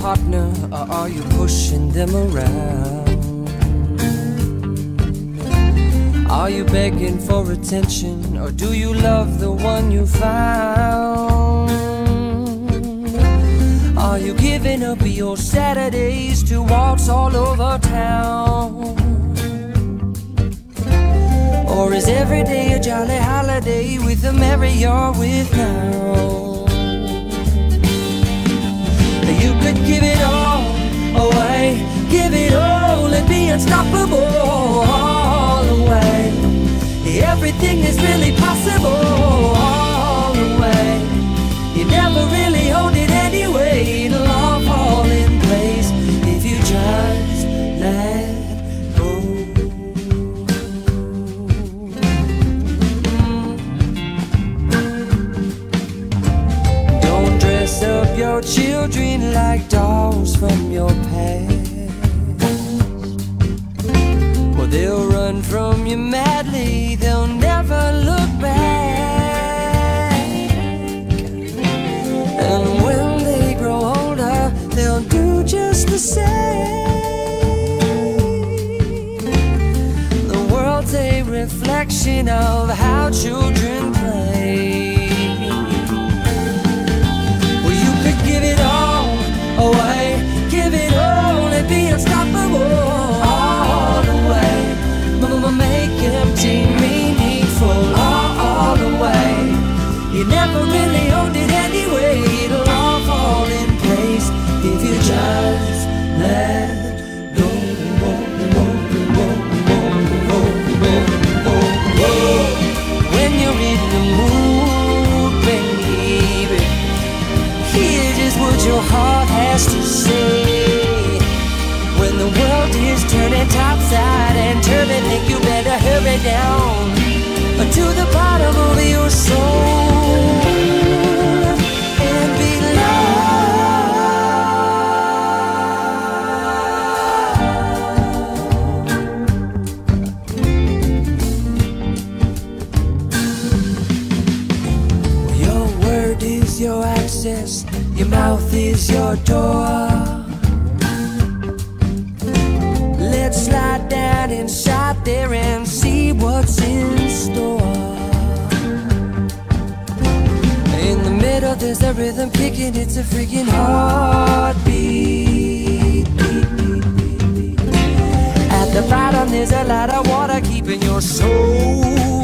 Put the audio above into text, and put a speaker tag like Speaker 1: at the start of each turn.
Speaker 1: partner or are you pushing them around? Are you begging for attention or do you love the one you found? Are you giving up your Saturdays to waltz all over town? Or is every day a jolly holiday with the merry you're with now? Unstoppable all the way. Everything is really possible all the way. You never really hold it anyway. It'll all fall in place if you just let go. Don't dress up your children like dolls from your past. Just the same. The world's a reflection of how children play. Heart has to say. Your access, your mouth is your door. Let's slide down inside there and see what's in store. In the middle, there's a rhythm kicking, it's a freaking heartbeat. At the bottom, there's a lot of water keeping your soul